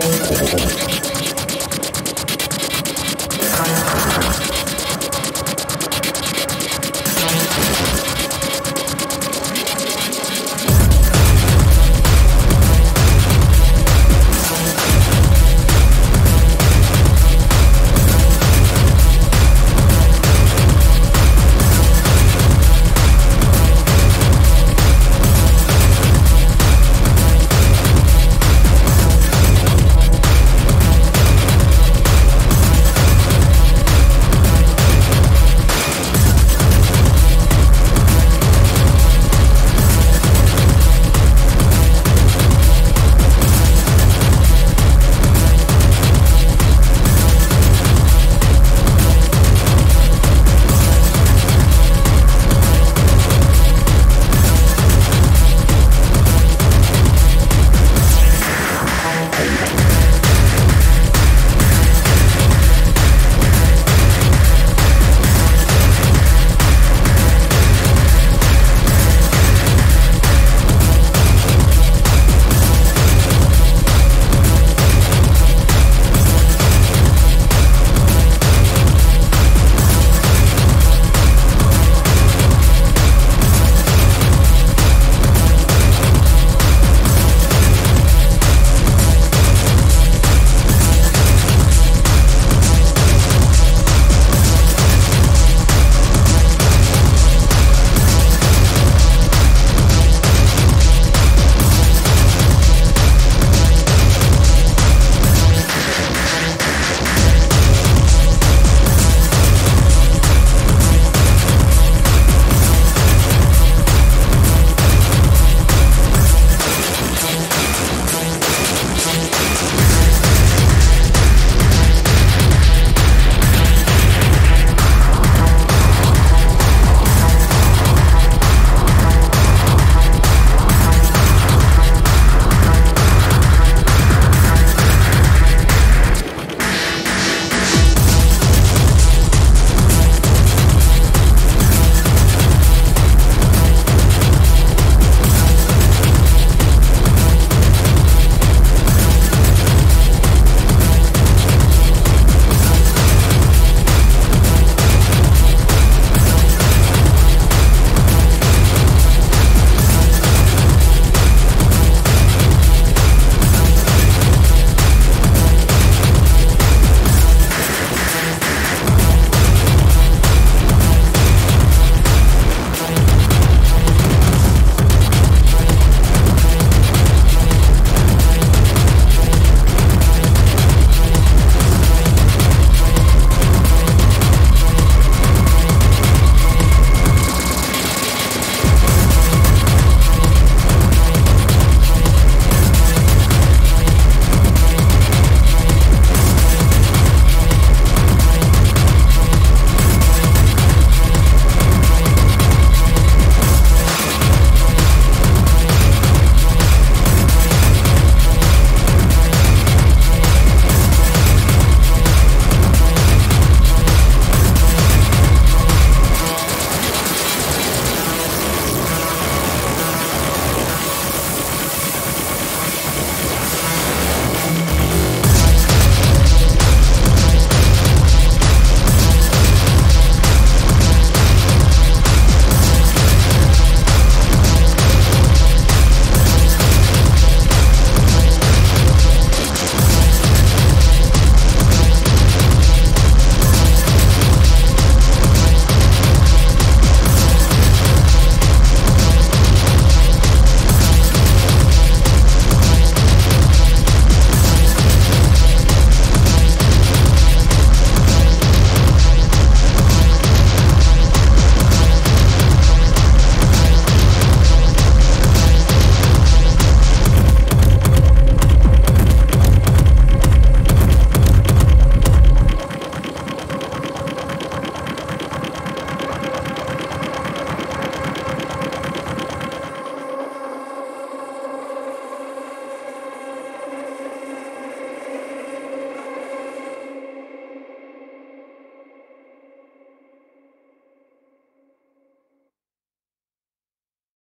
Gracias.